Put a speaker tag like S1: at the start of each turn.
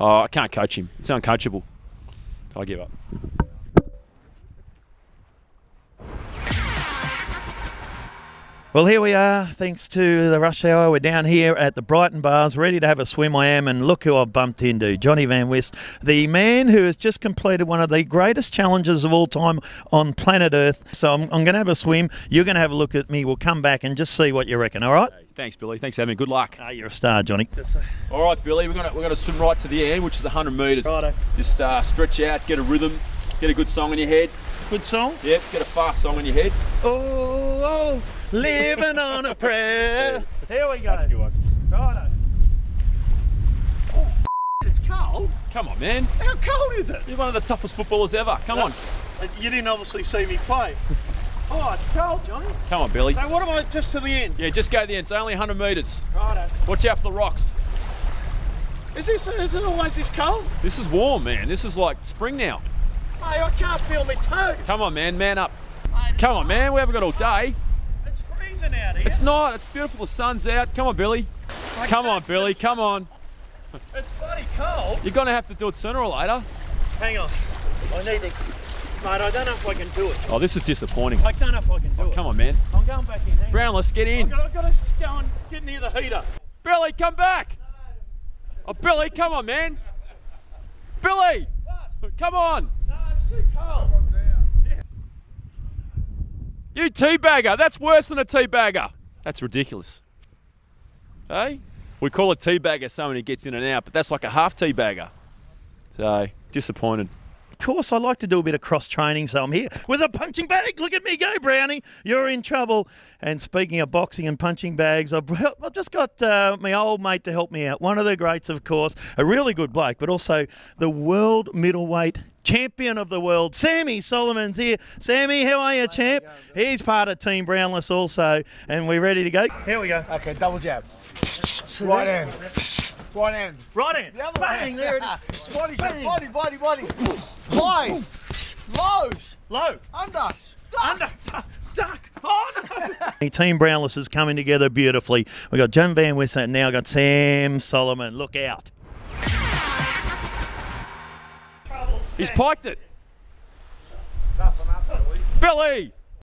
S1: Oh, I can't coach him. It's uncoachable. I give up.
S2: Well, here we are. Thanks to the rush hour, we're down here at the Brighton Baths, ready to have a swim. I am, and look who I've bumped into Johnny Van Wisse, the man who has just completed one of the greatest challenges of all time on planet Earth. So I'm, I'm going to have a swim. You're going to have a look at me. We'll come back and just see what you reckon. All right?
S1: Thanks, Billy. Thanks for having me. Good luck.
S2: Ah, you're a star, Johnny.
S1: All right, Billy. We're gonna we're gonna swim right to the end, which is 100 metres.
S2: Righto.
S1: Just uh, stretch out, get a rhythm, get a good song in your head.
S2: Good song.
S1: Yep, get a fast song in your head.
S2: Oh, oh living on a prayer. Here we go.
S1: That's a good one.
S2: Righto. Oh, it's cold.
S1: Come on, man.
S2: How cold is it?
S1: You're one of the toughest footballers ever. Come on.
S2: Uh, you didn't obviously see me play. Oh, it's cold, Johnny.
S1: Come on, Billy.
S2: So what am I just to the end?
S1: Yeah, just go to the end. It's only 100 metres.
S2: Righto.
S1: Watch out for the rocks.
S2: Is this is it always this cold?
S1: This is warm, man. This is like spring now.
S2: Mate, I can't feel my toes.
S1: Come on, man. Man up.
S2: Mate,
S1: Come on, man. We haven't got all day.
S2: It's freezing out here.
S1: It's not. It's beautiful. The sun's out. Come on, Billy. Come on, Billy. Come on.
S2: It's bloody cold.
S1: You're going to have to do it sooner or later.
S2: Hang on. I need to. Mate, I don't know if I can do it.
S1: Oh, this is disappointing.
S2: I don't know if I can do oh, it.
S1: Come on, man.
S2: I'm going back in. Hang on.
S1: Brownless, get
S2: I've
S1: in.
S2: got, I've got to go and get near the heater.
S1: Billy, come back. Oh, Billy, come on, man. Billy,
S2: What?
S1: come on.
S2: No, it's too cold.
S1: You teabagger. That's worse than a teabagger. That's ridiculous. Hey? We call a teabagger someone who gets in and out, but that's like a half teabagger. So, disappointed.
S2: Of course, I like to do a bit of cross training, so I'm here with a punching bag. Look at me go, Brownie. You're in trouble. And speaking of boxing and punching bags, I've, I've just got uh, my old mate to help me out. One of the greats, of course, a really good bloke, but also the world middleweight champion of the world, Sammy Soliman's here. Sammy, how are you, champ? He's part of Team Brownless also, and we're ready to go. Here we go.
S3: Okay, double jab. Right hand. Right hand.
S2: Right in.
S3: The other
S2: Bang,
S3: hand.
S2: there it is.
S3: Body shot,
S2: Bang.
S3: body, body, body. High. Lows.
S2: Low.
S3: Under.
S2: Under. Duck. Oh, no. Team Brownless is coming together beautifully. We've got John Van Wisse and now got Sam Solomon. Look out.
S1: He's piked it. Billy,